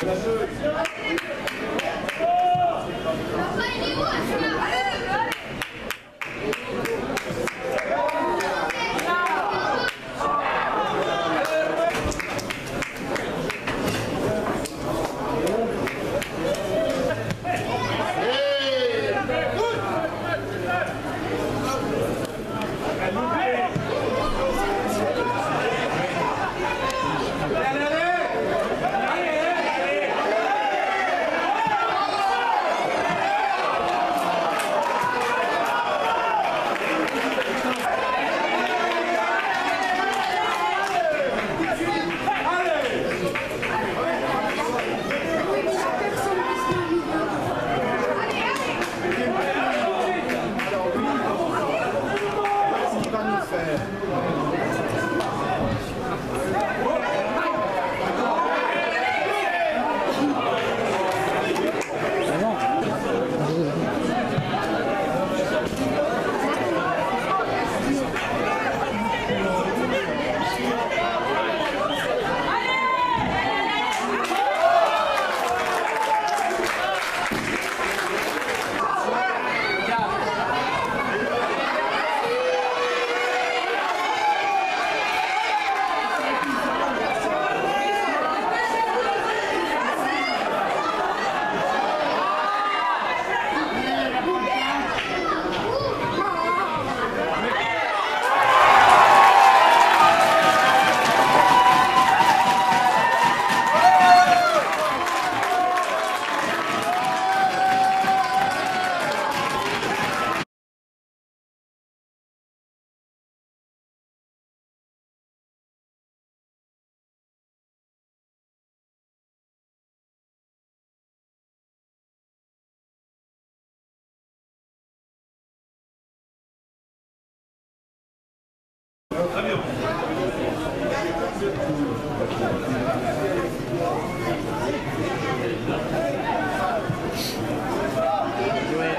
よかった。Tá, Do it.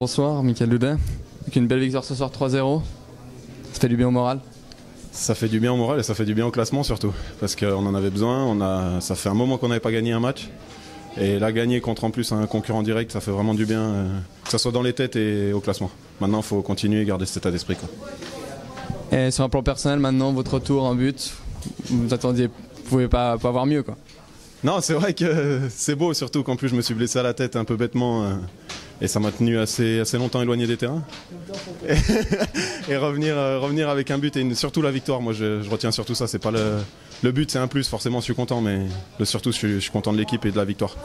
Bonsoir, Michael. Avec une belle victoire ce soir 3-0. Ça fait du bien au moral Ça fait du bien au moral et ça fait du bien au classement surtout. Parce qu'on en avait besoin. On a, ça fait un moment qu'on n'avait pas gagné un match. Et là, gagner contre en plus un concurrent direct, ça fait vraiment du bien, euh, que ce soit dans les têtes et au classement. Maintenant, il faut continuer et garder cet état d'esprit. Et sur un plan personnel, maintenant, votre retour en but, vous attendiez, vous pouvez pas, pas avoir mieux quoi. Non, c'est vrai que c'est beau, surtout qu'en plus je me suis blessé à la tête un peu bêtement. euh, et ça m'a tenu assez, longtemps éloigné des terrains. Et, revenir, euh, revenir avec un but et surtout la victoire. Moi, je, retiens surtout ça. C'est pas le, but, c'est un plus. Forcément, je suis content, mais le surtout, je je suis content de l'équipe et de la victoire.